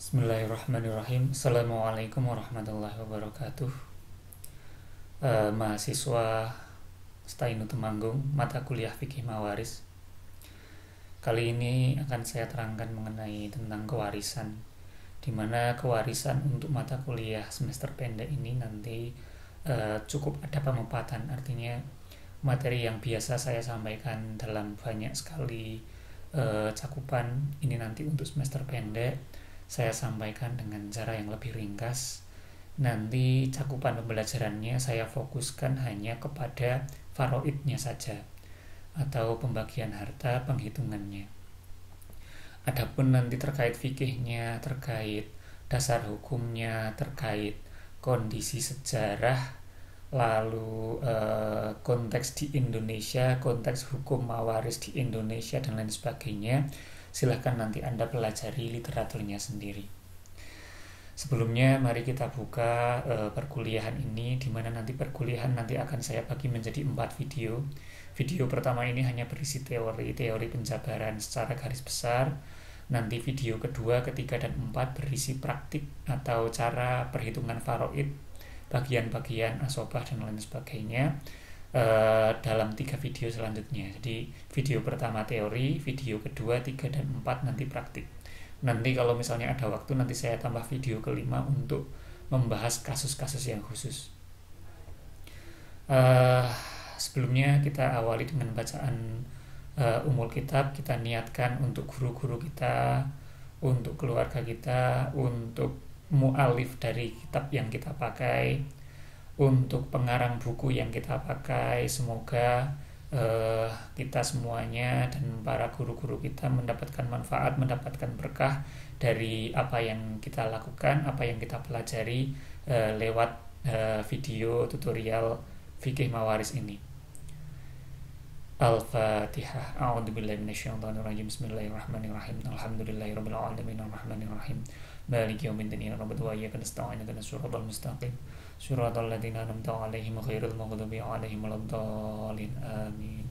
Bismillahirrahmanirrahim. Assalamualaikum warahmatullahi wabarakatuh. Uh, Mahasiswa Stainu Temanggung Mata Kuliah Fikih Mawaris. Kali ini akan saya terangkan mengenai tentang kewarisan. Di mana kewarisan untuk mata kuliah semester pendek ini nanti uh, cukup ada pemepatan Artinya materi yang biasa saya sampaikan dalam banyak sekali uh, cakupan ini nanti untuk semester pendek saya sampaikan dengan cara yang lebih ringkas. Nanti cakupan pembelajarannya saya fokuskan hanya kepada faroidnya saja atau pembagian harta penghitungannya. Adapun nanti terkait fikihnya, terkait dasar hukumnya, terkait kondisi sejarah, lalu eh, konteks di Indonesia, konteks hukum mawaris di Indonesia dan lain sebagainya silahkan nanti Anda pelajari literaturnya sendiri. Sebelumnya mari kita buka e, perkuliahan ini di mana nanti perkuliahan nanti akan saya bagi menjadi empat video. Video pertama ini hanya berisi teori, teori penjabaran secara garis besar. Nanti video kedua, ketiga, dan empat berisi praktik atau cara perhitungan faroid, bagian-bagian asobah dan lain sebagainya uh, dalam tiga video selanjutnya. Jadi video pertama teori, video kedua, tiga dan empat nanti praktik. Nanti kalau misalnya ada waktu nanti saya tambah video kelima untuk membahas kasus-kasus yang khusus. Uh, sebelumnya kita awali dengan bacaan uh, umul kitab. Kita niatkan untuk guru-guru kita, untuk keluarga kita, untuk mualif dari kitab yang kita pakai, untuk pengarang buku yang kita pakai semoga uh, kita semuanya dan para guru-guru kita mendapatkan manfaat mendapatkan berkah dari apa yang kita lakukan apa yang kita pelajari uh, lewat uh, video tutorial fikih mawaris ini. Al-Fatihah. A'udzubillahi minasyaitonirrajim. Bismillahirrahmanirrahim. Alhamdulillahirabbil alamin. Arrahmanirrahim. Maliki yaumiddin. Na'budu wa iyyaka nasta'in. Ihdinas siratal mustaqim Suratul ladzina an'amta 'alaihim ghairil maghdubi 'alaihim waladdallin. Amin.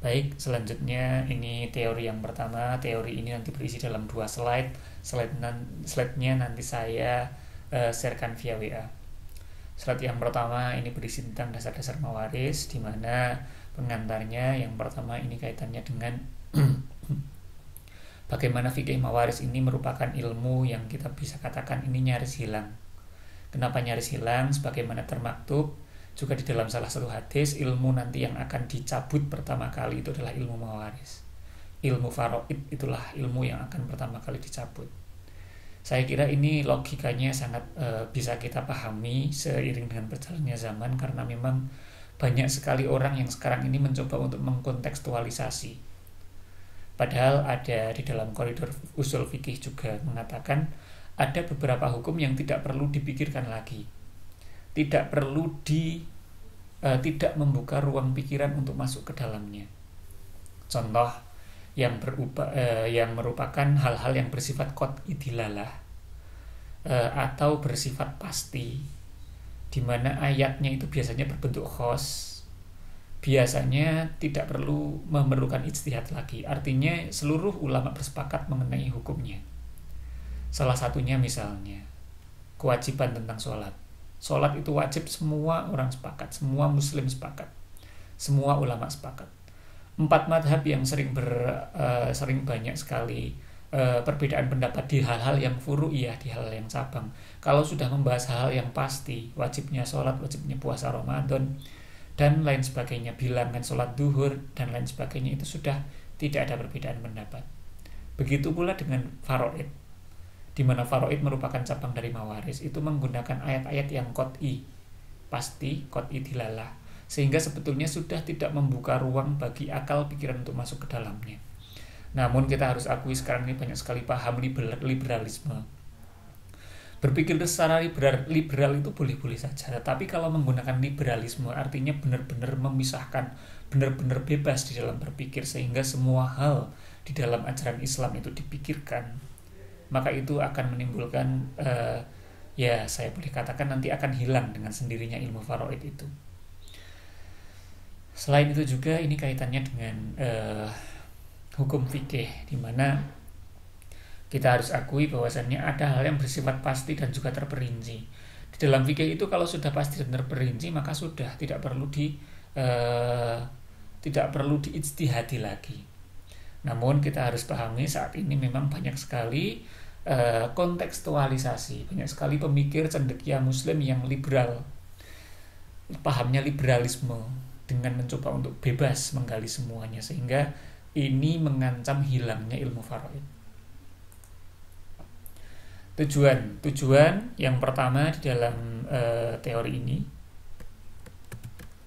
Baik, selanjutnya ini teori yang pertama. Teori ini nanti berisi dalam dua slide. Slide slide-nya nanti saya uh, sharekan via WA. Slide yang pertama ini berisi tentang dasar-dasar mawaris di mana pengantarnya yang pertama ini kaitannya dengan bagaimana fikih mawaris ini merupakan ilmu yang kita bisa katakan ini nyaris hilang. Kenapa nyaris hilang? Sebagaimana termaktub juga di dalam salah satu hadis, ilmu nanti yang akan dicabut pertama kali itu adalah ilmu mawaris. Ilmu faroid itulah ilmu yang akan pertama kali dicabut. Saya kira ini logikanya sangat e, bisa kita pahami seiring dengan berjalannya zaman karena memang banyak sekali orang yang sekarang ini mencoba untuk mengkontekstualisasi Padahal ada di dalam koridor usul fikih juga mengatakan ada beberapa hukum yang tidak perlu dipikirkan lagi. Tidak perlu di uh, tidak membuka ruang pikiran untuk masuk ke dalamnya. Contoh yang berupa uh, yang merupakan hal-hal yang bersifat kot idilalah uh, atau bersifat pasti di mana ayatnya itu biasanya berbentuk khos biasanya tidak perlu memerlukan ijtihad lagi. Artinya seluruh ulama bersepakat mengenai hukumnya. Salah satunya misalnya kewajiban tentang sholat. Sholat itu wajib semua orang sepakat, semua muslim sepakat, semua ulama sepakat. Empat madhab yang sering ber, uh, sering banyak sekali uh, perbedaan pendapat di hal-hal yang furu'iyah, di hal, hal yang cabang. Kalau sudah membahas hal-hal yang pasti, wajibnya sholat, wajibnya puasa Ramadan, dan lain sebagainya. Bilangan sholat duhur dan lain sebagainya itu sudah tidak ada perbedaan pendapat. Begitu pula dengan faroid di mana faroid merupakan cabang dari mawaris. Itu menggunakan ayat-ayat yang kot'i pasti kot'i dilalah sehingga sebetulnya sudah tidak membuka ruang bagi akal pikiran untuk masuk ke dalamnya. Namun kita harus akui sekarang ini banyak sekali paham liberalisme berpikir secara liberal, liberal itu boleh-boleh saja. Tapi kalau menggunakan liberalisme artinya benar-benar memisahkan benar-benar bebas di dalam berpikir sehingga semua hal di dalam ajaran Islam itu dipikirkan maka itu akan menimbulkan uh, ya saya boleh katakan nanti akan hilang dengan sendirinya ilmu faraid itu. Selain itu juga ini kaitannya dengan uh, hukum fikih di mana kita harus akui bahwasannya ada hal yang bersifat pasti dan juga terperinci. Di dalam fikih itu kalau sudah pasti dan terperinci maka sudah tidak perlu di uh, tidak perlu diijtihadi lagi. Namun kita harus pahami saat ini memang banyak sekali uh, kontekstualisasi banyak sekali pemikir cendekia muslim yang liberal. Pahamnya liberalisme dengan mencoba untuk bebas menggali semuanya sehingga ini mengancam hilangnya ilmu faraid tujuan tujuan yang pertama di dalam uh, teori ini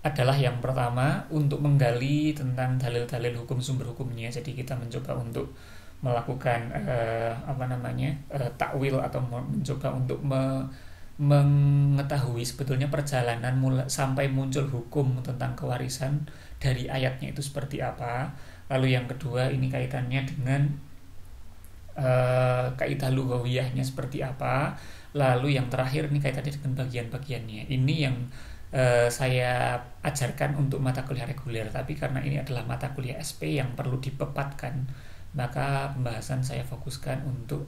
adalah yang pertama untuk menggali tentang dalil-dalil hukum sumber hukumnya. Jadi kita mencoba untuk melakukan uh, apa namanya uh, takwil atau mencoba untuk me mengetahui sebetulnya perjalanan mulai sampai muncul hukum tentang kewarisan dari ayatnya itu seperti apa. Lalu yang kedua ini kaitannya dengan uh, kaidah lugawiyahnya seperti apa. Lalu yang terakhir ini kaitannya dengan bagian-bagiannya. Ini yang uh, saya ajarkan untuk mata kuliah reguler tapi karena ini adalah mata kuliah SP yang perlu dipepatkan maka pembahasan saya fokuskan untuk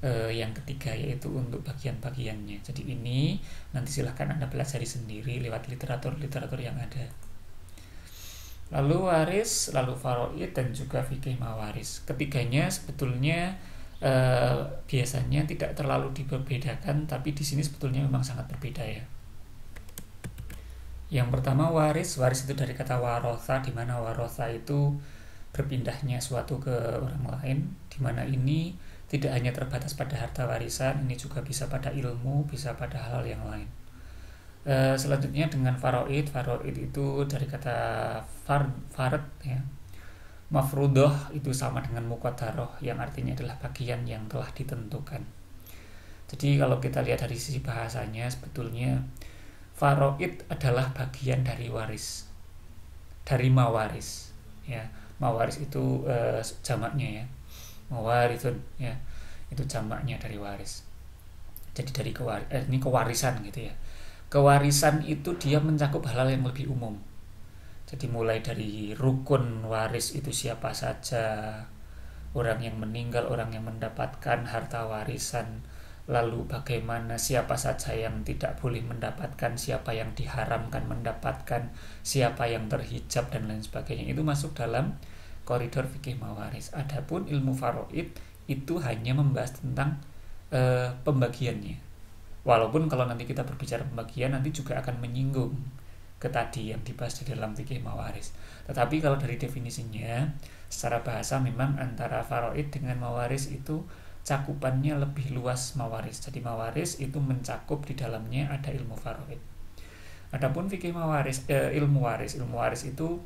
uh, yang ketiga yaitu untuk bagian-bagiannya. Jadi ini nanti silahkan anda pelajari sendiri lewat literatur-literatur yang ada lalu waris, lalu faroid dan juga fikih mawaris. Ketiganya sebetulnya eh, biasanya tidak terlalu dibedakan, tapi di sini sebetulnya memang sangat berbeda ya. Yang pertama waris, waris itu dari kata warosa, di mana warosa itu berpindahnya suatu ke orang lain, di mana ini tidak hanya terbatas pada harta warisan, ini juga bisa pada ilmu, bisa pada hal, -hal yang lain. E, selanjutnya dengan faroid, faroid itu dari kata far, faret ya. Mafrudoh itu sama dengan mukadaroh yang artinya adalah bagian yang telah ditentukan. Jadi kalau kita lihat dari sisi bahasanya sebetulnya faroid adalah bagian dari waris dari mawaris ya. Mawaris itu e, jamaknya ya. Mawarisun ya. Itu jamaknya dari waris. Jadi dari kewar eh, ini kewarisan gitu ya kewarisan itu dia mencakup hal-hal yang lebih umum. Jadi mulai dari rukun waris itu siapa saja, orang yang meninggal, orang yang mendapatkan harta warisan, lalu bagaimana siapa saja yang tidak boleh mendapatkan, siapa yang diharamkan mendapatkan, siapa yang terhijab dan lain sebagainya. Itu masuk dalam koridor fikih mawaris. Adapun ilmu faraid itu hanya membahas tentang e, pembagiannya Walaupun kalau nanti kita berbicara pembagian nanti juga akan menyinggung ke tadi yang dibahas di dalam fikih mawaris. Tetapi kalau dari definisinya secara bahasa memang antara faraid dengan mawaris itu cakupannya lebih luas mawaris. Jadi mawaris itu mencakup di dalamnya ada ilmu faraid. Adapun fikih mawaris eh, ilmu waris, ilmu waris itu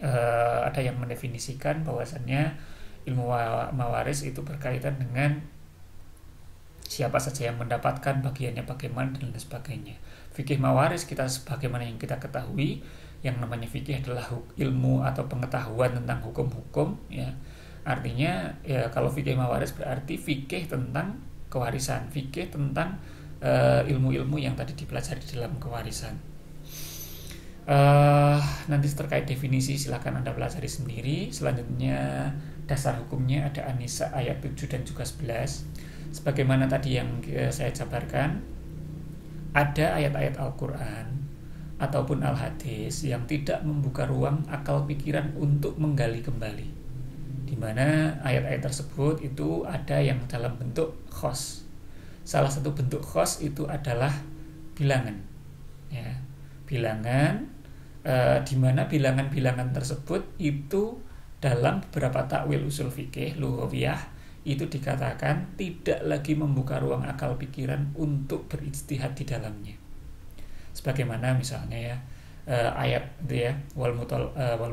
eh, ada yang mendefinisikan bahwasannya ilmu mawaris itu berkaitan dengan siapa saja yang mendapatkan bagiannya bagaimana dan lain sebagainya. Fikih mawaris kita sebagaimana yang kita ketahui yang namanya fikih adalah ilmu atau pengetahuan tentang hukum-hukum ya. Artinya ya kalau fikih mawaris berarti fikih tentang kewarisan, fikih tentang uh, ilmu-ilmu yang tadi dipelajari dalam kewarisan. Uh, nanti terkait definisi silahkan Anda pelajari sendiri. Selanjutnya dasar hukumnya ada Anisa ayat 7 dan juga 11 sebagaimana tadi yang eh, saya jabarkan ada ayat-ayat Al-Qur'an ataupun Al-Hadis yang tidak membuka ruang akal pikiran untuk menggali kembali. Di mana ayat-ayat tersebut itu ada yang dalam bentuk khos. Salah satu bentuk khos itu adalah bilangan ya. Bilangan e, di mana bilangan-bilangan tersebut itu dalam beberapa takwil usul fikih lughawiyah itu dikatakan tidak lagi membuka ruang akal pikiran untuk berijtihad di dalamnya. Sebagaimana misalnya ya uh, ayat itu ya wal mutol uh, wal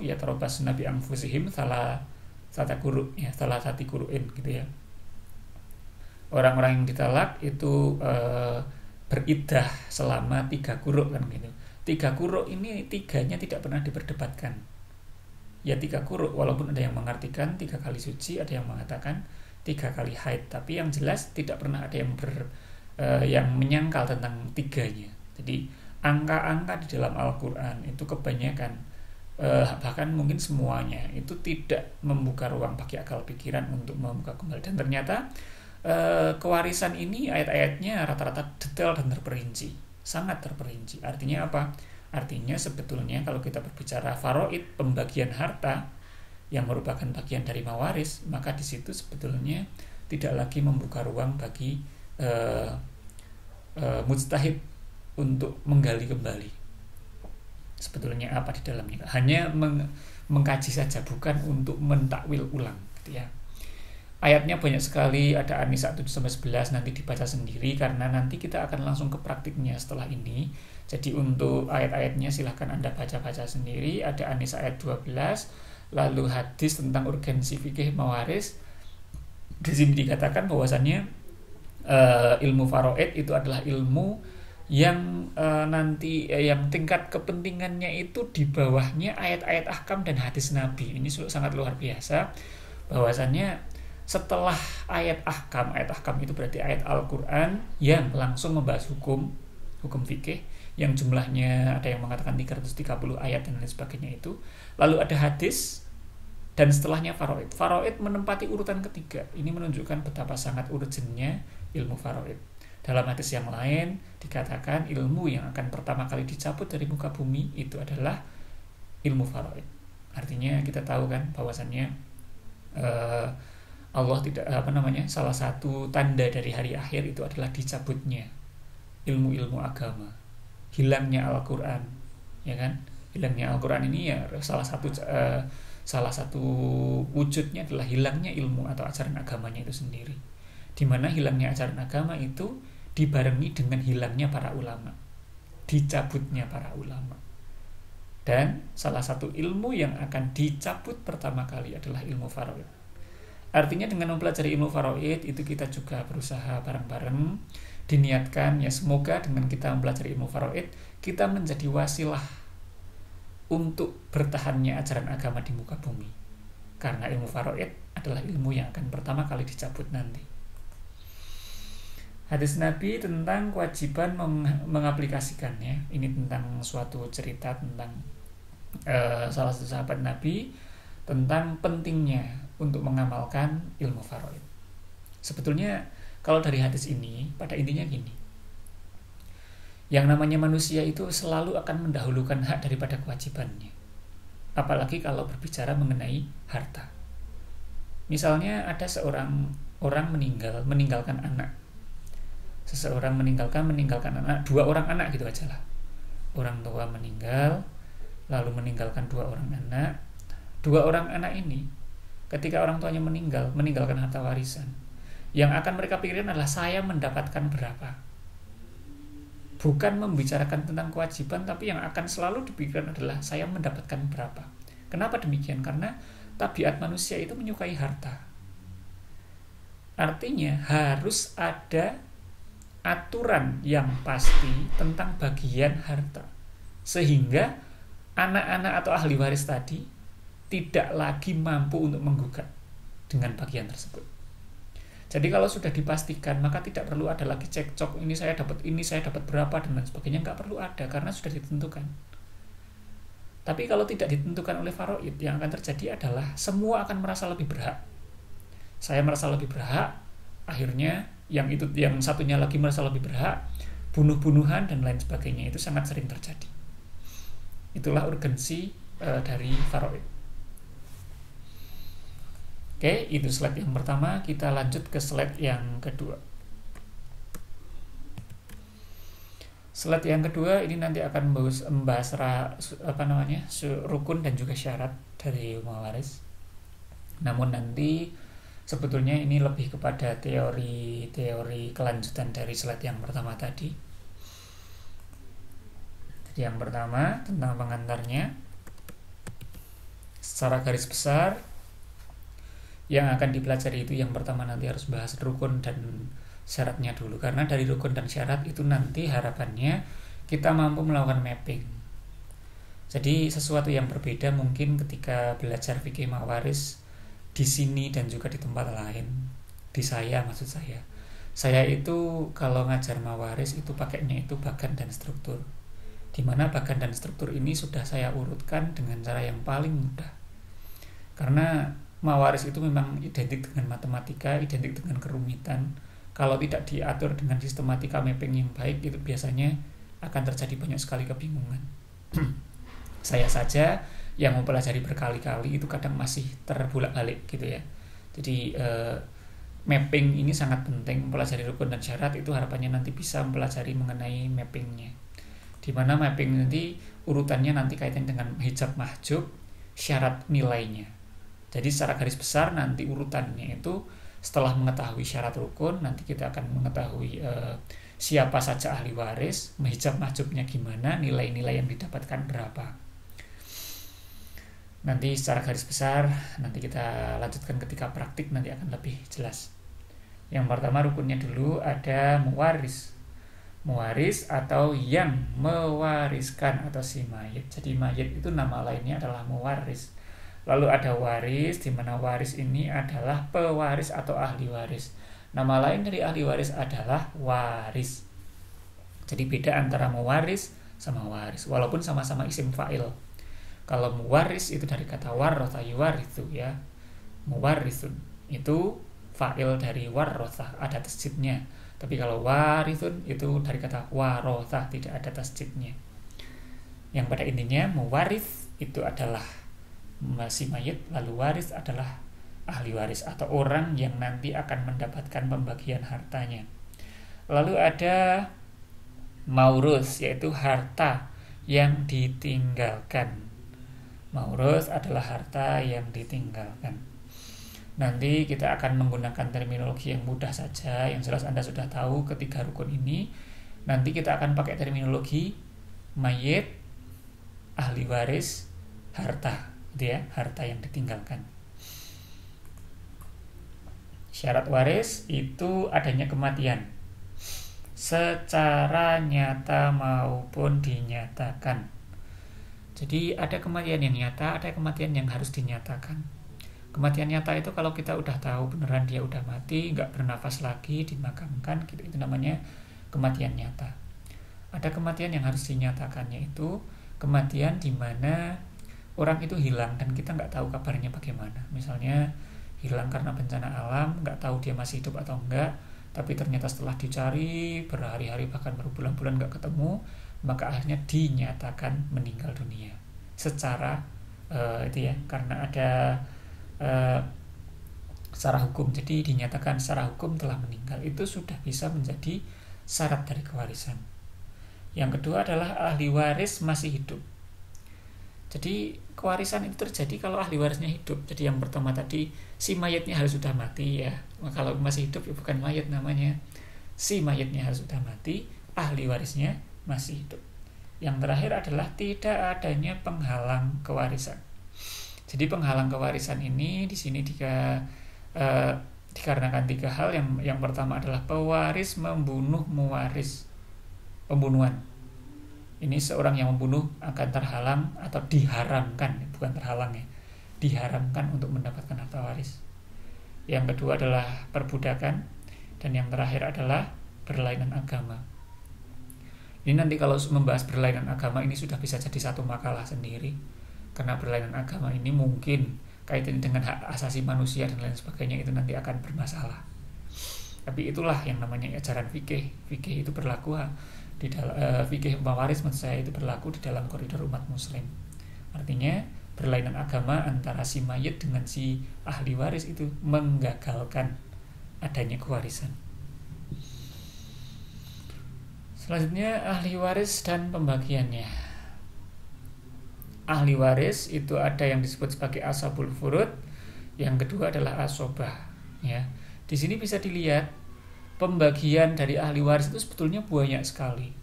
ya terobas nabi angfusihim salah satu guru ya salah satu guruin gitu ya. Orang-orang yang ditalak itu uh, beridah selama tiga kuruk kan gitu. Tiga kuruk ini tiganya tidak pernah diperdebatkan ya tiga kuruk walaupun ada yang mengartikan tiga kali suci ada yang mengatakan tiga kali haid. Tapi yang jelas tidak pernah ada yang ber uh, yang menyangkal tentang tiganya. Jadi angka-angka di dalam Al-Quran itu kebanyakan eh, bahkan mungkin semuanya itu tidak membuka ruang bagi akal pikiran untuk membuka kembali. Dan ternyata eh, kewarisan ini ayat-ayatnya rata-rata detail dan terperinci. Sangat terperinci. Artinya apa artinya sebetulnya kalau kita berbicara faroid pembagian harta yang merupakan bagian dari mawaris maka di situ sebetulnya tidak lagi membuka ruang bagi uh, uh, mujtahid untuk menggali kembali. Sebetulnya apa di dalamnya? Hanya meng, mengkaji saja bukan untuk mentakwil ulang gitu ya. Ayatnya banyak sekali ada Anis 1 sampai 11 nanti dibaca sendiri karena nanti kita akan langsung ke praktiknya setelah ini jadi untuk ayat-ayatnya silahkan Anda baca-baca sendiri. Ada Anis ayat 12 lalu hadis tentang urgensi fikih mawaris di sini dikatakan bahwasannya uh, ilmu faraid itu adalah ilmu yang uh, nanti uh, yang tingkat kepentingannya itu di bawahnya ayat-ayat ahkam dan hadis nabi. Ini sangat luar biasa. Bahwasannya setelah ayat ahkam ayat ahkam itu berarti ayat Al-Quran yang langsung membahas hukum hukum fikih yang jumlahnya ada yang mengatakan 330 ayat dan lain sebagainya itu lalu ada hadis dan setelahnya faraid. Faraid menempati urutan ketiga. Ini menunjukkan betapa sangat urgennya ilmu faraid. Dalam hadis yang lain dikatakan ilmu yang akan pertama kali dicabut dari muka bumi itu adalah ilmu faraid. Artinya kita tahu kan bahwasannya uh, Allah tidak apa namanya salah satu tanda dari hari akhir itu adalah dicabutnya ilmu-ilmu agama, hilangnya Al-Qur'an, ya kan? Hilangnya Al-Qur'an ini ya salah satu uh, salah satu wujudnya adalah hilangnya ilmu atau ajaran agamanya itu sendiri. Di mana hilangnya ajaran agama itu dibarengi dengan hilangnya para ulama, dicabutnya para ulama. Dan salah satu ilmu yang akan dicabut pertama kali adalah ilmu faraid. Artinya dengan mempelajari ilmu faraid itu kita juga berusaha bareng-bareng diniatkan ya semoga dengan kita mempelajari ilmu faraid kita menjadi wasilah untuk bertahannya ajaran agama di muka bumi. Karena ilmu faraid adalah ilmu yang akan pertama kali dicabut nanti. Hadis Nabi tentang kewajiban meng mengaplikasikannya. Ini tentang suatu cerita tentang uh, salah satu sahabat Nabi tentang pentingnya untuk mengamalkan ilmu faraid. Sebetulnya kalau dari hadis ini pada intinya gini yang namanya manusia itu selalu akan mendahulukan hak daripada kewajibannya. Apalagi kalau berbicara mengenai harta. Misalnya ada seorang orang meninggal, meninggalkan anak. Seseorang meninggalkan, meninggalkan anak, dua orang anak gitu aja lah. Orang tua meninggal, lalu meninggalkan dua orang anak. Dua orang anak ini, ketika orang tuanya meninggal, meninggalkan harta warisan. Yang akan mereka pikirkan adalah saya mendapatkan berapa. Bukan membicarakan tentang kewajiban tapi yang akan selalu dipikirkan adalah saya mendapatkan berapa. Kenapa demikian? Karena tabiat manusia itu menyukai harta. Artinya harus ada aturan yang pasti tentang bagian harta. Sehingga anak-anak atau ahli waris tadi tidak lagi mampu untuk menggugat dengan bagian tersebut jadi kalau sudah dipastikan maka tidak perlu ada lagi cekcok ini saya dapat ini saya dapat berapa dan lain sebagainya nggak perlu ada karena sudah ditentukan. Tapi kalau tidak ditentukan oleh Faroid yang akan terjadi adalah semua akan merasa lebih berhak. Saya merasa lebih berhak, akhirnya yang itu yang satunya lagi merasa lebih berhak, bunuh-bunuhan dan lain sebagainya itu sangat sering terjadi. Itulah urgensi uh, dari Faroid. Oke, itu slide yang pertama. Kita lanjut ke slide yang kedua. Slide yang kedua ini nanti akan membahas, membahas apa namanya rukun dan juga syarat dari waris. Namun nanti sebetulnya ini lebih kepada teori-teori kelanjutan dari slide yang pertama tadi. Jadi yang pertama tentang pengantarnya. Secara garis besar yang akan dipelajari itu yang pertama nanti harus bahas rukun dan syaratnya dulu. Karena dari rukun dan syarat itu nanti harapannya kita mampu melakukan mapping. Jadi sesuatu yang berbeda mungkin ketika belajar fikih mawaris di sini dan juga di tempat lain. Di saya maksud saya. Saya itu kalau ngajar mawaris itu pakainya itu bagan dan struktur. Di mana bagan dan struktur ini sudah saya urutkan dengan cara yang paling mudah. Karena mawaris itu memang identik dengan matematika, identik dengan kerumitan. Kalau tidak diatur dengan sistematika mapping yang baik, itu biasanya akan terjadi banyak sekali kebingungan. saya saja yang mempelajari berkali-kali itu kadang masih terbolak-balik gitu ya. Jadi eh, mapping ini sangat penting mempelajari rukun dan syarat itu harapannya nanti bisa mempelajari mengenai mappingnya di mana mapping nanti urutannya nanti kaitan dengan hijab mahjub syarat nilainya jadi secara garis besar nanti urutannya itu setelah mengetahui syarat rukun nanti kita akan mengetahui uh, siapa saja ahli waris hijab mahjubnya gimana nilai-nilai yang didapatkan berapa nanti secara garis besar nanti kita lanjutkan ketika praktik nanti akan lebih jelas yang pertama rukunnya dulu ada muwaris mewaris atau yang mewariskan atau si mayit. Jadi mayit itu nama lainnya adalah mewaris. Lalu ada waris, di mana waris ini adalah pewaris atau ahli waris. Nama lain dari ahli waris adalah waris. Jadi beda antara mewaris sama waris, walaupun sama-sama isim fa'il. Kalau mewaris itu dari kata warrotha yuwarithu ya. Muwarithun itu fa'il dari warrotha, ada tasjidnya tapi kalau warithun itu dari kata warotha, tidak ada tasjidnya. Yang pada intinya mewaris itu adalah masih mayit, lalu waris adalah ahli waris atau orang yang nanti akan mendapatkan pembagian hartanya. Lalu ada maurus yaitu harta yang ditinggalkan. Maurus adalah harta yang ditinggalkan. Nanti kita akan menggunakan terminologi yang mudah saja, yang jelas Anda sudah tahu ketiga rukun ini. Nanti kita akan pakai terminologi mayit, ahli waris, harta, ya, harta yang ditinggalkan. Syarat waris itu adanya kematian secara nyata maupun dinyatakan. Jadi ada kematian yang nyata, ada kematian yang harus dinyatakan kematian nyata itu kalau kita udah tahu beneran dia udah mati nggak bernafas lagi dimakamkan gitu itu namanya kematian nyata ada kematian yang harus dinyatakannya itu kematian di mana orang itu hilang dan kita nggak tahu kabarnya bagaimana. Misalnya hilang karena bencana alam nggak tahu dia masih hidup atau enggak tapi ternyata setelah dicari berhari-hari bahkan berbulan-bulan nggak ketemu maka akhirnya dinyatakan meninggal dunia. Secara uh, itu ya karena ada uh, secara hukum. Jadi dinyatakan secara hukum telah meninggal. Itu sudah bisa menjadi syarat dari kewarisan. Yang kedua adalah ahli waris masih hidup jadi kewarisan itu terjadi kalau ahli warisnya hidup. Jadi yang pertama tadi si mayatnya harus sudah mati ya. Kalau masih hidup ya bukan mayat namanya. Si mayatnya harus sudah mati ahli warisnya masih hidup. Yang terakhir adalah tidak adanya penghalang kewarisan. Jadi penghalang kewarisan ini di sini tiga uh, dikarenakan tiga hal. Yang yang pertama adalah pewaris membunuh mewaris. Pembunuhan. Ini seorang yang membunuh akan terhalang atau diharamkan, bukan terhalang ya, diharamkan untuk mendapatkan harta waris. Yang kedua adalah perbudakan dan yang terakhir adalah berlainan agama. Ini nanti kalau membahas berlainan agama ini sudah bisa jadi satu makalah sendiri karena berlainan agama ini mungkin kaitan dengan hak asasi manusia dan lain sebagainya itu nanti akan bermasalah. Tapi itulah yang namanya ajaran fikih. Fikih itu berlaku di dalam uh, fikih mawaris menurut saya itu berlaku di dalam koridor umat muslim. Artinya berlainan agama antara si mayit dengan si ahli waris itu menggagalkan adanya kewarisan. Selanjutnya ahli waris dan pembagiannya ahli waris itu ada yang disebut sebagai asabul furud, yang kedua adalah asobah. Ya, di sini bisa dilihat pembagian dari ahli waris itu sebetulnya banyak sekali.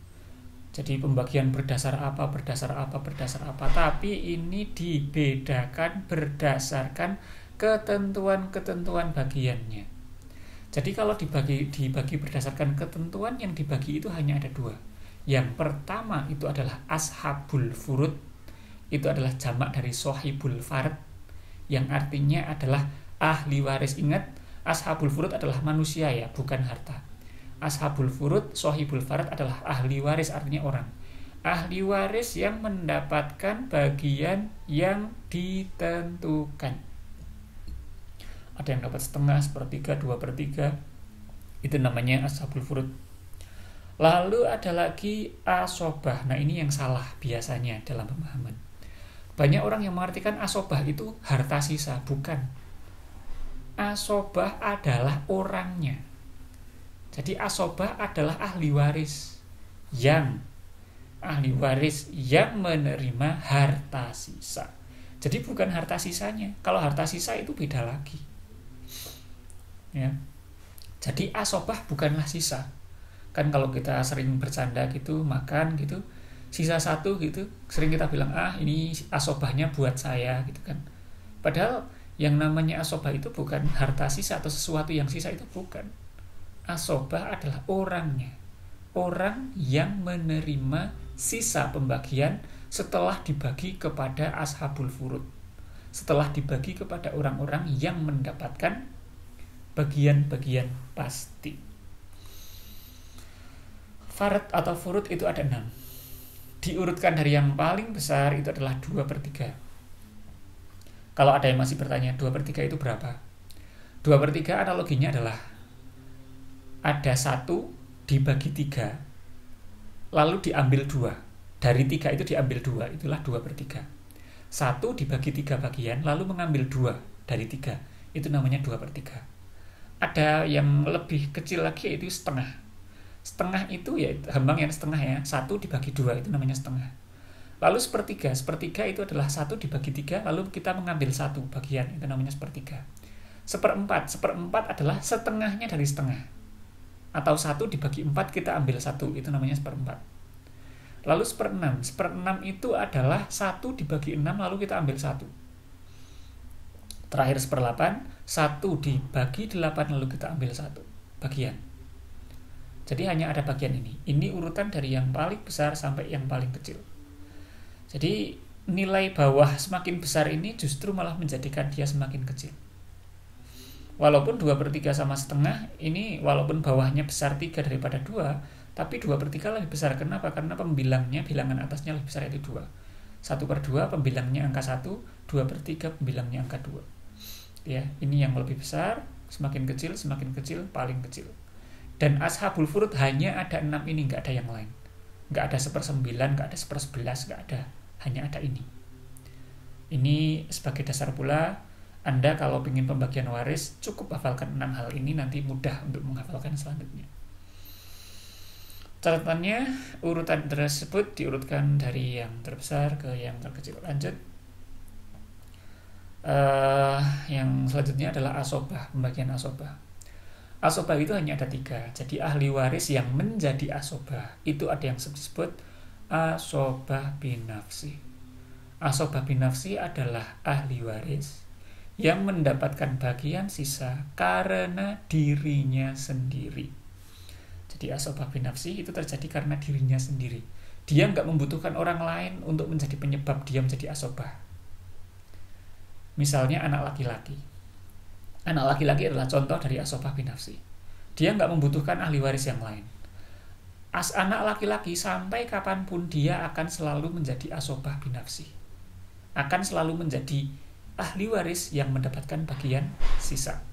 Jadi pembagian berdasar apa, berdasar apa, berdasar apa. Tapi ini dibedakan berdasarkan ketentuan-ketentuan bagiannya. Jadi kalau dibagi dibagi berdasarkan ketentuan yang dibagi itu hanya ada dua. Yang pertama itu adalah ashabul furud itu adalah jamak dari sohibul fard yang artinya adalah ahli waris ingat ashabul furud adalah manusia ya bukan harta. Ashabul furud sohibul fard adalah ahli waris artinya orang. Ahli waris yang mendapatkan bagian yang ditentukan. Ada yang dapat setengah, sepertiga, dua per tiga. Itu namanya ashabul furud. Lalu ada lagi asobah. Nah ini yang salah biasanya dalam pemahaman. Banyak orang yang mengartikan asobah itu harta sisa bukan asobah adalah orangnya. Jadi asobah adalah ahli waris yang ahli waris yang menerima harta sisa. Jadi bukan harta sisanya. Kalau harta sisa itu beda lagi. Ya. Jadi asobah bukanlah sisa. Kan kalau kita sering bercanda gitu makan gitu sisa satu gitu sering kita bilang ah ini asobahnya buat saya gitu kan. Padahal yang namanya asobah itu bukan harta sisa atau sesuatu yang sisa itu bukan asobah adalah orangnya orang yang menerima sisa pembagian setelah dibagi kepada ashabul furud setelah dibagi kepada orang-orang yang mendapatkan bagian-bagian pasti. Farad atau furud itu ada enam. Diurutkan dari yang paling besar itu adalah 2 per 3. Kalau ada yang masih bertanya, 2 per 3 itu berapa? 2 per 3 analoginya adalah ada satu dibagi tiga, lalu diambil dua. Dari tiga itu diambil dua, itulah 2 per 3. Satu dibagi tiga bagian, lalu mengambil dua dari tiga. Itu namanya 2 per 3 ada yang lebih kecil lagi yaitu setengah setengah itu ya hambang yang setengah ya satu dibagi dua itu namanya setengah lalu sepertiga. Sepertiga itu adalah satu dibagi tiga lalu kita mengambil satu bagian. Itu namanya sepertiga. Seperempat. Seperempat adalah setengahnya dari setengah. Atau satu dibagi empat kita ambil satu. Itu namanya seperempat. Lalu seperenam. Seperenam itu adalah satu dibagi enam lalu kita ambil satu. Terakhir seperdelapan satu dibagi delapan lalu kita ambil satu. Bagian. Jadi hanya ada bagian ini. Ini urutan dari yang paling besar sampai yang paling kecil jadi nilai bawah semakin besar ini justru malah menjadikan dia semakin kecil. Walaupun 2 per 3 sama setengah ini walaupun bawahnya besar 3 daripada 2 tapi 2 per 3 lebih besar. Kenapa? karena pembilangnya bilangan atasnya lebih besar yaitu 2 1 per 2 pembilangnya angka 1 2 per 3 pembilangnya angka 2 ya ini yang lebih besar semakin kecil semakin kecil paling kecil. Dan ashabul furud hanya ada enam ini nggak ada yang lain. Nggak ada sepersembilan nggak ada sepersebelas nggak ada hanya ada ini. Ini sebagai dasar pula anda kalau ingin pembagian waris cukup hafalkan enam hal ini nanti mudah untuk menghafalkan selanjutnya. Catatannya urutan tersebut diurutkan dari yang terbesar ke yang terkecil. Lanjut. Uh, yang selanjutnya adalah asobah pembagian asobah. Asobah itu hanya ada tiga. Jadi ahli waris yang menjadi asobah itu ada yang disebut asobah binafsi asobah binafsi adalah ahli waris yang mendapatkan bagian sisa karena dirinya sendiri jadi asobah binafsi itu terjadi karena dirinya sendiri dia nggak membutuhkan orang lain untuk menjadi penyebab dia menjadi asobah Misalnya anak laki-laki. Anak laki-laki adalah contoh dari asobah binafsi. Dia nggak membutuhkan ahli waris yang lain. As anak laki-laki sampai kapan pun dia akan selalu menjadi asobah binafsi. Akan selalu menjadi ahli waris yang mendapatkan bagian sisa.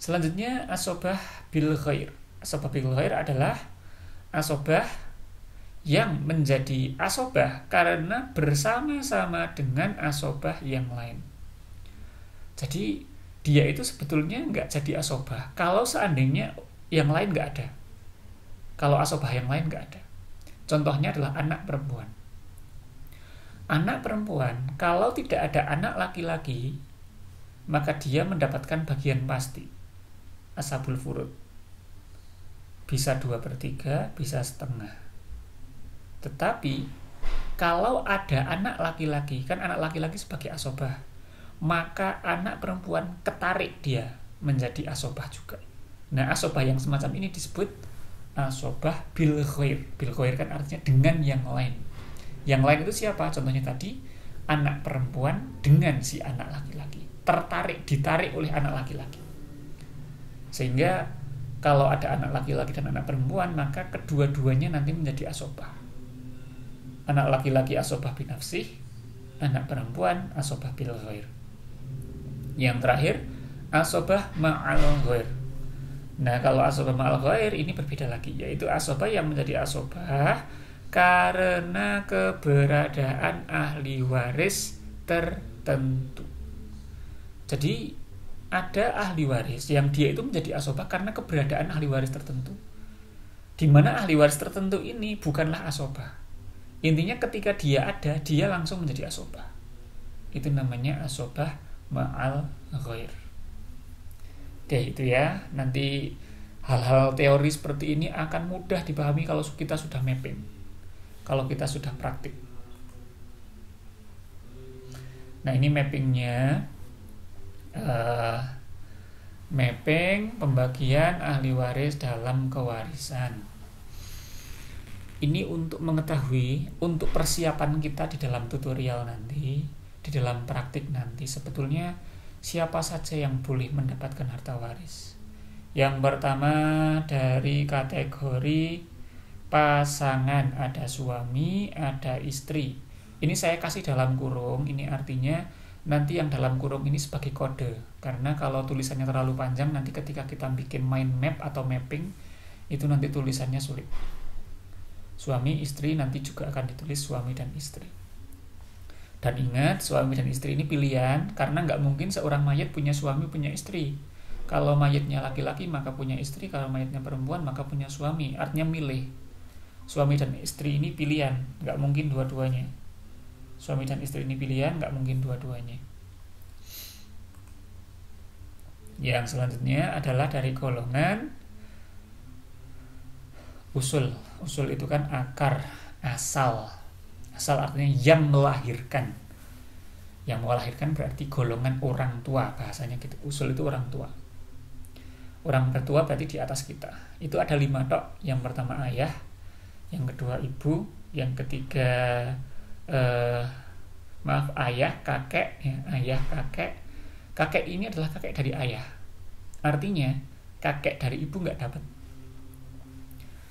Selanjutnya asobah bil khair. Asobah bil khair adalah asobah yang menjadi asobah karena bersama-sama dengan asobah yang lain. Jadi dia itu sebetulnya nggak jadi asobah kalau seandainya yang lain nggak ada. Kalau asobah yang lain nggak ada. Contohnya adalah anak perempuan. Anak perempuan kalau tidak ada anak laki-laki maka dia mendapatkan bagian pasti asabul furud bisa dua per tiga bisa setengah tetapi kalau ada anak laki-laki, kan anak laki-laki sebagai asobah, maka anak perempuan ketarik dia menjadi asobah juga. Nah, asobah yang semacam ini disebut asobah bil khair. Bil khair kan artinya dengan yang lain. Yang lain itu siapa? Contohnya tadi anak perempuan dengan si anak laki-laki. Tertarik, ditarik oleh anak laki-laki. Sehingga kalau ada anak laki-laki dan anak perempuan maka kedua-duanya nanti menjadi asobah anak laki-laki asobah binafsih anak perempuan asobah bil ghair yang terakhir asobah ma'al ghair nah kalau asobah ma'al ghair ini berbeda lagi yaitu asobah yang menjadi asobah karena keberadaan ahli waris tertentu jadi ada ahli waris yang dia itu menjadi asobah karena keberadaan ahli waris tertentu di mana ahli waris tertentu ini bukanlah asobah Intinya ketika dia ada, dia langsung menjadi asobah. Itu namanya asobah ma'al ghair. Oke, itu ya. Nanti hal-hal teori seperti ini akan mudah dipahami kalau kita sudah mapping. Kalau kita sudah praktik. Nah, ini mappingnya. Uh, mapping pembagian ahli waris dalam kewarisan ini untuk mengetahui untuk persiapan kita di dalam tutorial nanti di dalam praktik nanti sebetulnya siapa saja yang boleh mendapatkan harta waris. Yang pertama dari kategori pasangan. Ada suami ada istri. Ini saya kasih dalam kurung ini artinya nanti yang dalam kurung ini sebagai kode. Karena kalau tulisannya terlalu panjang nanti ketika kita bikin mind map atau mapping itu nanti tulisannya sulit. Suami istri nanti juga akan ditulis suami dan istri dan ingat suami dan istri ini pilihan karena nggak mungkin seorang mayat punya suami punya istri. Kalau mayatnya laki-laki maka punya istri. Kalau mayatnya perempuan maka punya suami. Artinya milih. Suami dan istri ini pilihan nggak mungkin dua-duanya. Suami dan istri ini pilihan nggak mungkin dua-duanya. Yang selanjutnya adalah dari golongan usul. Usul itu kan akar asal asal artinya yang melahirkan. Yang melahirkan berarti golongan orang tua bahasanya gitu. Usul itu orang tua. Orang tertua berarti di atas kita. Itu ada lima tok. Yang pertama ayah yang kedua ibu yang ketiga eh, maaf ayah kakek ya, ayah kakek. Kakek ini adalah kakek dari ayah. Artinya kakek dari ibu nggak dapat.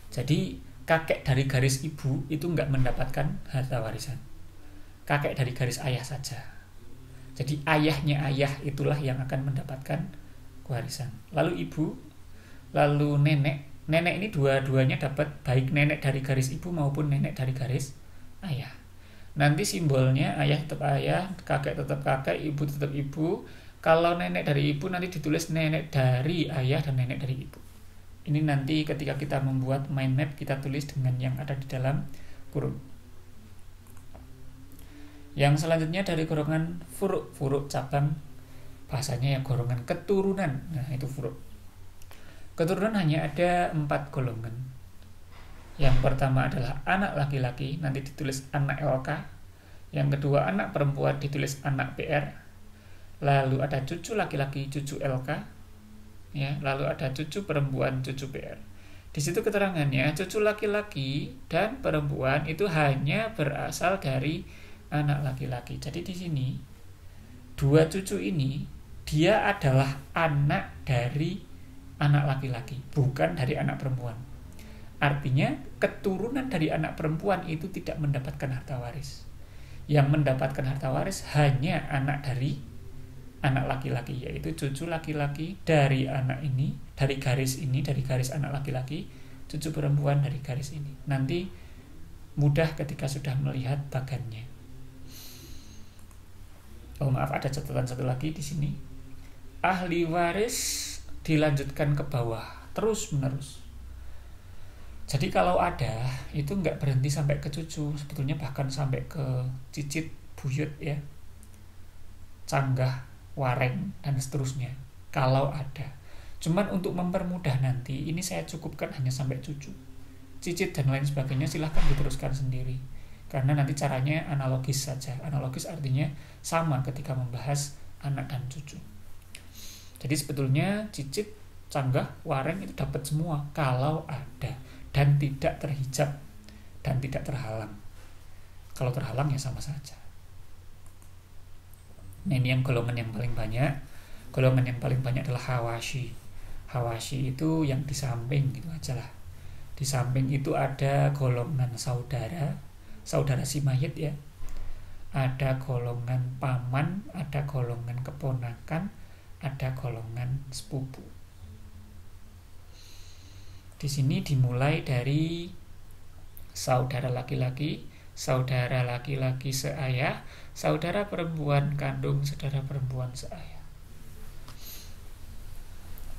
Jadi kakek dari garis ibu itu nggak mendapatkan harta warisan. Kakek dari garis ayah saja. Jadi ayahnya ayah itulah yang akan mendapatkan warisan. Lalu ibu, lalu nenek. Nenek ini dua-duanya dapat baik nenek dari garis ibu maupun nenek dari garis ayah. Nanti simbolnya ayah tetap ayah, kakek tetap kakek, ibu tetap ibu. Kalau nenek dari ibu nanti ditulis nenek dari ayah dan nenek dari ibu. Ini nanti ketika kita membuat mind map kita tulis dengan yang ada di dalam kurung. Yang selanjutnya dari golongan furuk, furuk cabang bahasanya ya golongan keturunan. Nah, itu furuk. Keturunan hanya ada empat golongan. Yang pertama adalah anak laki-laki, nanti ditulis anak LK. Yang kedua anak perempuan ditulis anak PR. Lalu ada cucu laki-laki, cucu LK ya lalu ada cucu perempuan cucu PR di situ keterangannya cucu laki-laki dan perempuan itu hanya berasal dari anak laki-laki. Jadi di sini dua cucu ini dia adalah anak dari anak laki-laki bukan dari anak perempuan. Artinya keturunan dari anak perempuan itu tidak mendapatkan harta waris. Yang mendapatkan harta waris hanya anak dari anak laki-laki yaitu cucu laki-laki dari anak ini dari garis ini dari garis anak laki-laki cucu perempuan dari garis ini. Nanti mudah ketika sudah melihat bagannya. Oh maaf ada catatan satu lagi di sini. Ahli waris dilanjutkan ke bawah terus menerus. Jadi kalau ada itu nggak berhenti sampai ke cucu sebetulnya bahkan sampai ke cicit buyut ya. Canggah wareng dan seterusnya kalau ada. Cuman untuk mempermudah nanti ini saya cukupkan hanya sampai cucu. Cicit dan lain sebagainya silahkan diteruskan sendiri. Karena nanti caranya analogis saja. Analogis artinya sama ketika membahas anak dan cucu. Jadi sebetulnya cicit canggah wareng itu dapat semua kalau ada dan tidak terhijab dan tidak terhalang. Kalau terhalang ya sama saja Ini yang golongan yang paling banyak. Golongan yang paling banyak adalah hawashi. Hawashi itu yang di samping gitu aja lah di samping itu ada golongan saudara saudara si mayit ya ada golongan paman ada golongan keponakan ada golongan sepupu di sini dimulai dari saudara laki-laki saudara laki-laki seayah saudara perempuan kandung saudara perempuan seayah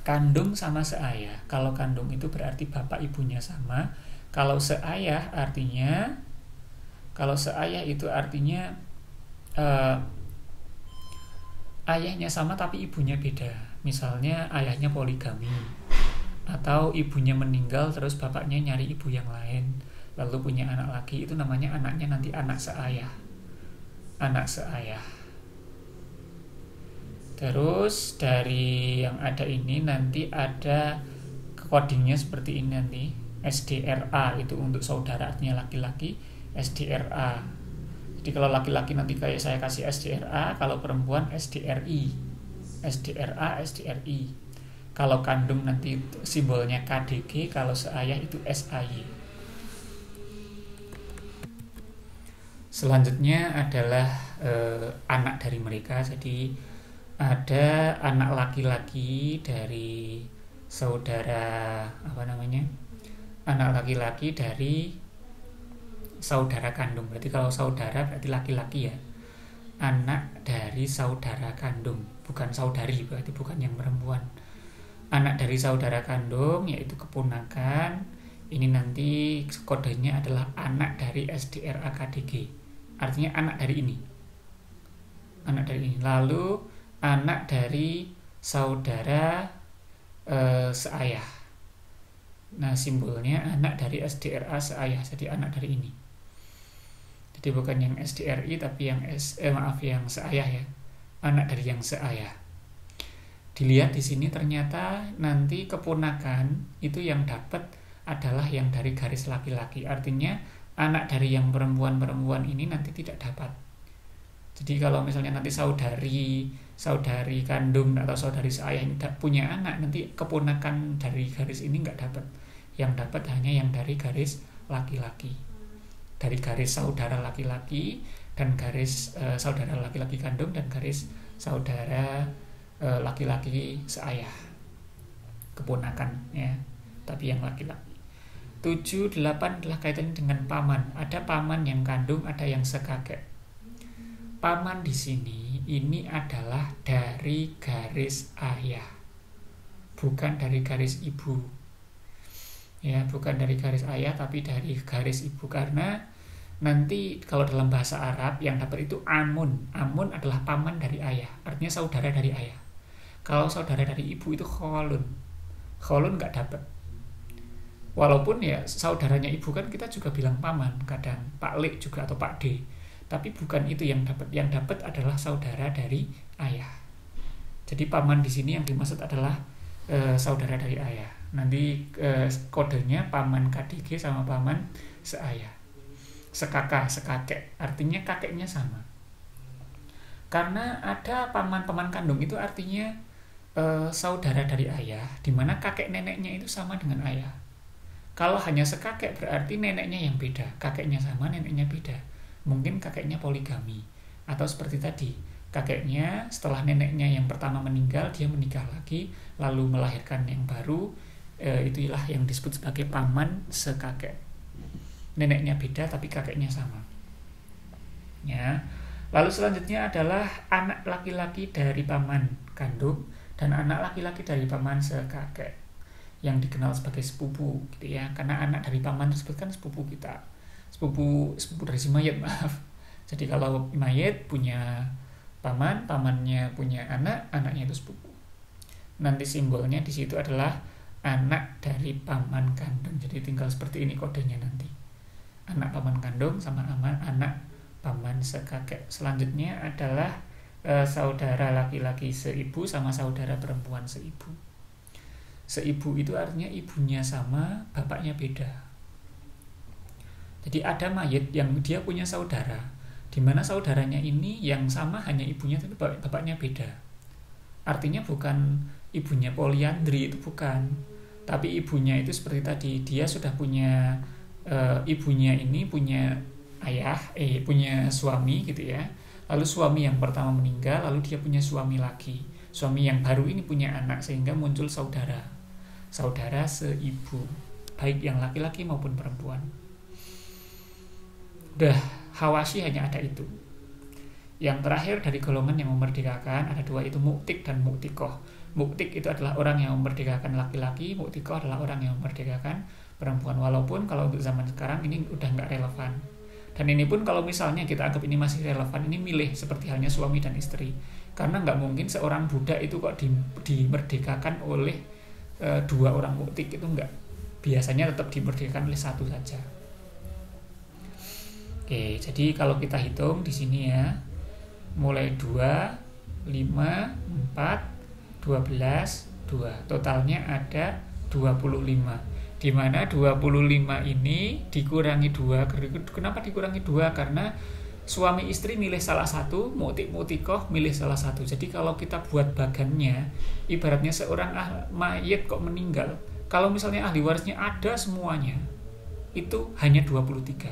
kandung sama seayah. Kalau kandung itu berarti bapak ibunya sama. Kalau seayah artinya kalau seayah itu artinya uh, ayahnya sama tapi ibunya beda. Misalnya ayahnya poligami atau ibunya meninggal terus bapaknya nyari ibu yang lain lalu punya anak lagi itu namanya anaknya nanti anak seayah. Anak seayah. Terus dari yang ada ini nanti ada codingnya seperti ini nanti SDRA itu untuk saudara artinya laki-laki SDRA. Jadi kalau laki-laki nanti kayak saya kasih SDRA, kalau perempuan SDRI. SDRA, SDRI. Kalau kandung nanti simbolnya KDG, kalau seayah itu SAY. Selanjutnya adalah eh, anak dari mereka. Jadi ada anak laki-laki dari saudara apa namanya anak laki-laki dari saudara kandung. Berarti kalau saudara berarti laki-laki ya. Anak dari saudara kandung bukan saudari berarti bukan yang perempuan. Anak dari saudara kandung yaitu keponakan ini nanti kodenya adalah anak dari SDR AKDG artinya anak dari ini anak dari ini lalu anak dari saudara e, seayah. Nah, simbolnya anak dari SDRA seayah, jadi anak dari ini. Jadi bukan yang SDRI tapi yang S eh maaf yang seayah ya. Anak dari yang seayah. Dilihat di sini ternyata nanti keponakan itu yang dapat adalah yang dari garis laki-laki. Artinya anak dari yang perempuan-perempuan ini nanti tidak dapat. Jadi kalau misalnya nanti saudari saudari kandung atau saudari seayah ini punya anak nanti keponakan dari garis ini nggak dapat. Yang dapat hanya yang dari garis laki-laki. Dari garis saudara laki-laki dan garis uh, saudara laki-laki kandung dan garis saudara uh, laki-laki seayah. Keponakan ya. Tapi yang laki-laki tujuh delapan adalah kaitannya dengan paman. Ada paman yang kandung ada yang sekakek paman di sini ini adalah dari garis ayah. Bukan dari garis ibu. Ya bukan dari garis ayah tapi dari garis ibu. Karena nanti kalau dalam bahasa Arab yang dapat itu amun. Amun adalah paman dari ayah. Artinya saudara dari ayah. Kalau saudara dari ibu itu kholun. Kholun nggak dapat walaupun ya saudaranya ibu kan kita juga bilang paman kadang pak lek juga atau pak d. Tapi bukan itu yang dapat. Yang dapat adalah saudara dari ayah. Jadi paman di sini yang dimaksud adalah e, saudara dari ayah. Nanti e, kodenya paman KDG sama paman seayah. Sekakak sekakek. Artinya kakeknya sama. Karena ada paman-paman kandung itu artinya e, saudara dari ayah di mana kakek neneknya itu sama dengan ayah kalau hanya sekakek berarti neneknya yang beda kakeknya sama neneknya beda. Mungkin kakeknya poligami. Atau seperti tadi kakeknya setelah neneknya yang pertama meninggal dia menikah lagi lalu melahirkan yang baru e, itulah yang disebut sebagai paman sekakek. Neneknya beda tapi kakeknya sama. Ya. Lalu selanjutnya adalah anak laki-laki dari paman kandung dan anak laki-laki dari paman sekakek yang dikenal sebagai sepupu gitu ya. Karena anak dari paman tersebut kan sepupu kita. Sepupu sepupu dari si mayat maaf. Jadi kalau mayat punya paman pamannya punya anak anaknya itu sepupu. Nanti simbolnya di situ adalah anak dari paman kandung. Jadi tinggal seperti ini kodenya nanti. Anak paman kandung sama aman anak paman sekakek. Selanjutnya adalah e, saudara laki-laki seibu sama saudara perempuan seibu seibu itu artinya ibunya sama bapaknya beda. Jadi ada mayat yang dia punya saudara, di mana saudaranya ini yang sama hanya ibunya tapi bapaknya beda. Artinya bukan ibunya poliandri itu bukan tapi ibunya itu seperti tadi dia sudah punya e, ibunya ini punya ayah eh punya suami gitu ya. Lalu suami yang pertama meninggal lalu dia punya suami lagi. Suami yang baru ini punya anak sehingga muncul saudara saudara seibu baik yang laki-laki maupun perempuan. Udah hawasi hanya ada itu. Yang terakhir dari golongan yang memerdekakan ada dua itu muktik dan muktikoh. Muktik itu adalah orang yang memerdekakan laki-laki muktikoh adalah orang yang memerdekakan perempuan. Walaupun kalau untuk zaman sekarang ini udah nggak relevan. Dan ini pun kalau misalnya kita anggap ini masih relevan ini milih seperti halnya suami dan istri. Karena nggak mungkin seorang budak itu kok di, dimerdekakan oleh e, dua orang muktik itu nggak biasanya tetap dimerdekakan oleh satu saja. Oke jadi kalau kita hitung di sini ya mulai 2 5 4 12 2 totalnya ada 25 di mana 25 ini dikurangi dua kenapa dikurangi dua? Karena suami istri milih salah satu mutik mutikoh milih salah satu. Jadi kalau kita buat bagannya ibaratnya seorang ah, mayat kok meninggal kalau misalnya ahli warisnya ada semuanya itu hanya 23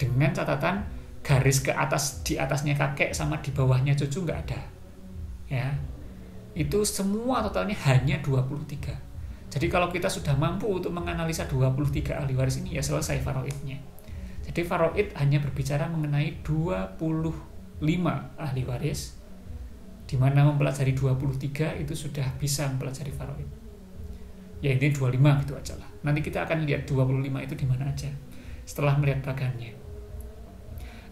dengan catatan garis ke atas di atasnya kakek sama di bawahnya cucu nggak ada ya. Itu semua totalnya hanya 23 jadi kalau kita sudah mampu untuk menganalisa 23 ahli waris ini ya selesai faraidnya. Jadi faraid hanya berbicara mengenai 25 ahli waris di mana mempelajari 23 itu sudah bisa mempelajari faraid. Ya ini 25 gitu aja lah. Nanti kita akan lihat 25 itu di mana aja setelah melihat bagannya.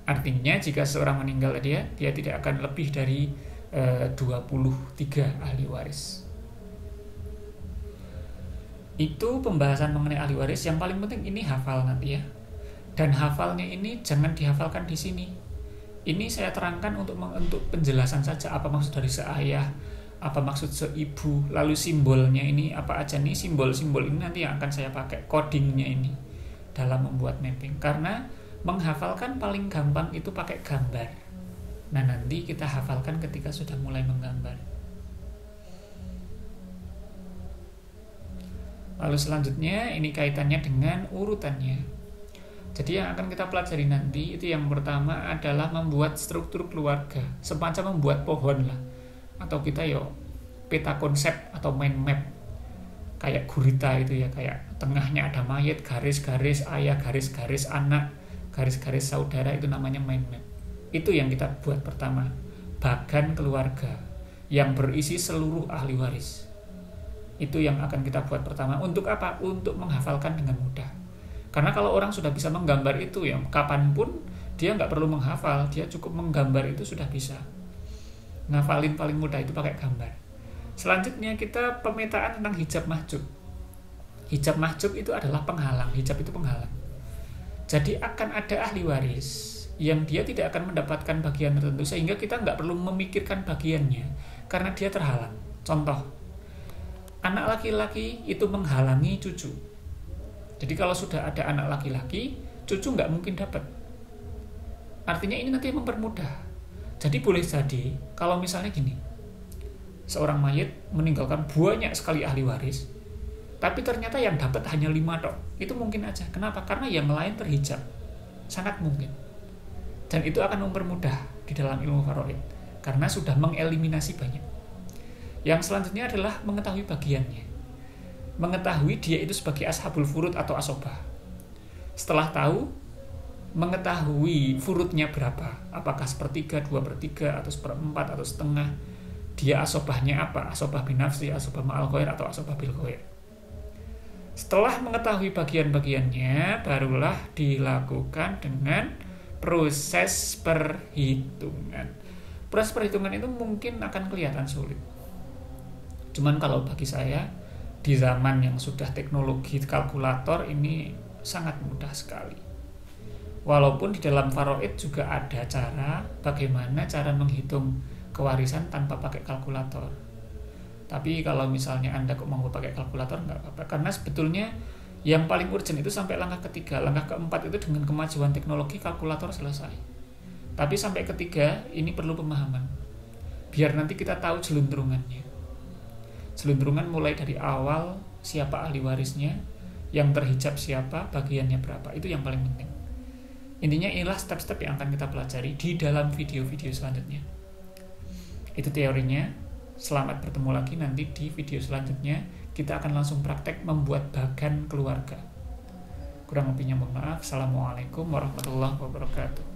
Artinya jika seorang meninggal dia dia tidak akan lebih dari eh, 23 ahli waris itu pembahasan mengenai ahli waris yang paling penting ini hafal nanti ya dan hafalnya ini jangan dihafalkan di sini. Ini saya terangkan untuk untuk penjelasan saja apa maksud dari seayah apa maksud seibu lalu simbolnya ini apa aja nih simbol-simbol ini nanti yang akan saya pakai codingnya ini dalam membuat mapping. Karena menghafalkan paling gampang itu pakai gambar. Nah nanti kita hafalkan ketika sudah mulai menggambar. Lalu selanjutnya ini kaitannya dengan urutannya. Jadi yang akan kita pelajari nanti itu yang pertama adalah membuat struktur keluarga, semacam membuat pohon lah. Atau kita yo peta konsep atau mind map kayak gurita itu ya, kayak tengahnya ada mayat, garis-garis ayah, garis-garis anak, garis-garis saudara itu namanya mind map. Itu yang kita buat pertama, bagan keluarga yang berisi seluruh ahli waris itu yang akan kita buat pertama. Untuk apa? Untuk menghafalkan dengan mudah. Karena kalau orang sudah bisa menggambar itu ya kapan pun dia nggak perlu menghafal, dia cukup menggambar itu sudah bisa. Ngafalin paling mudah itu pakai gambar. Selanjutnya kita pemetaan tentang hijab mahjub. Hijab mahjub itu adalah penghalang, hijab itu penghalang. Jadi akan ada ahli waris yang dia tidak akan mendapatkan bagian tertentu sehingga kita nggak perlu memikirkan bagiannya karena dia terhalang. Contoh, anak laki-laki itu menghalangi cucu. Jadi kalau sudah ada anak laki-laki, cucu nggak mungkin dapat. Artinya ini nanti mempermudah. Jadi boleh jadi kalau misalnya gini, seorang mayat meninggalkan banyak sekali ahli waris, tapi ternyata yang dapat hanya lima dok, itu mungkin aja. Kenapa? Karena yang lain terhijab, sangat mungkin. Dan itu akan mempermudah di dalam ilmu faraid, karena sudah mengeliminasi banyak. Yang selanjutnya adalah mengetahui bagiannya. Mengetahui dia itu sebagai ashabul furud atau asobah. Setelah tahu, mengetahui furutnya berapa. Apakah sepertiga, dua per tiga, atau seperempat, atau setengah. Dia asobahnya apa? Asobah binafsi, asobah ma'al khair, atau asobah bil khair. Setelah mengetahui bagian-bagiannya, barulah dilakukan dengan proses perhitungan. Proses perhitungan itu mungkin akan kelihatan sulit Cuman kalau bagi saya di zaman yang sudah teknologi kalkulator ini sangat mudah sekali. Walaupun di dalam faraid juga ada cara bagaimana cara menghitung kewarisan tanpa pakai kalkulator. Tapi kalau misalnya Anda kok mau pakai kalkulator nggak apa-apa karena sebetulnya yang paling urgent itu sampai langkah ketiga, langkah keempat itu dengan kemajuan teknologi kalkulator selesai. Tapi sampai ketiga ini perlu pemahaman. Biar nanti kita tahu jeluntrungannya selundrungan mulai dari awal siapa ahli warisnya yang terhijab siapa bagiannya berapa itu yang paling penting. Intinya inilah step-step yang akan kita pelajari di dalam video-video selanjutnya. Itu teorinya. Selamat bertemu lagi nanti di video selanjutnya. Kita akan langsung praktek membuat bagan keluarga. Kurang lebihnya mohon maaf. Assalamualaikum warahmatullahi wabarakatuh